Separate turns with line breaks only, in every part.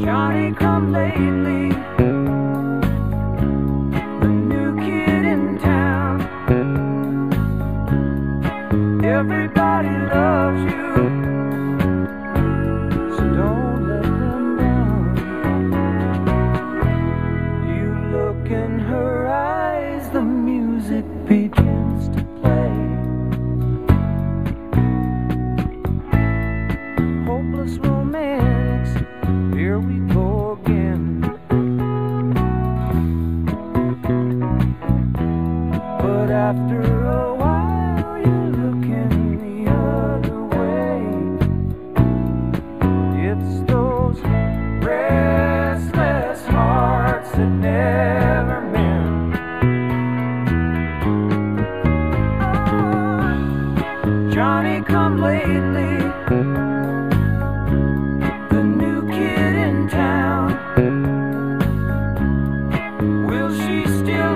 Johnny come lately. Hopeless romantics, here we go again. But after a while, you're looking the other way. It's those restless hearts that never mend. Ah, Johnny come lately,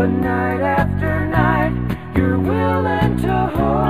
But night after night, you're willing to hold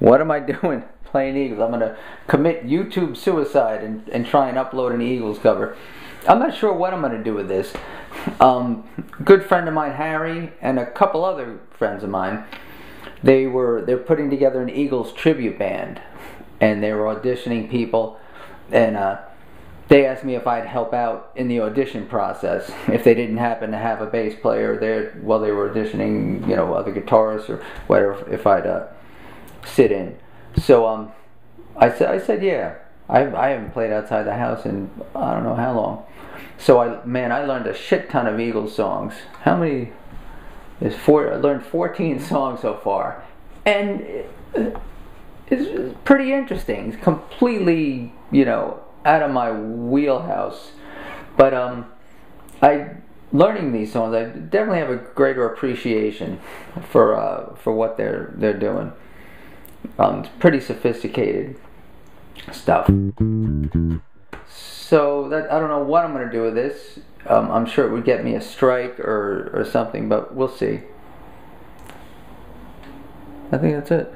What am I doing playing Eagles? I'm gonna commit YouTube suicide and, and try and upload an Eagles cover. I'm not sure what I'm gonna do with this. Um, good friend of mine, Harry, and a couple other friends of mine, they were they're putting together an Eagles tribute band, and they were auditioning people, and uh, they asked me if I'd help out in the audition process if they didn't happen to have a bass player there while they were auditioning, you know, other guitarists or whatever. If I'd uh, sit in, so um, I said I said yeah. I I haven't played outside the house in I don't know how long. So I man, I learned a shit ton of Eagles songs. How many? Is four. I learned 14 songs so far, and it's pretty interesting. It's completely, you know, out of my wheelhouse. But um, I learning these songs, I definitely have a greater appreciation for uh, for what they're they're doing. Um, it's pretty sophisticated stuff. So that I don't know what I'm gonna do with this. Um, I'm sure it would get me a strike or or something, but we'll see. I think that's it.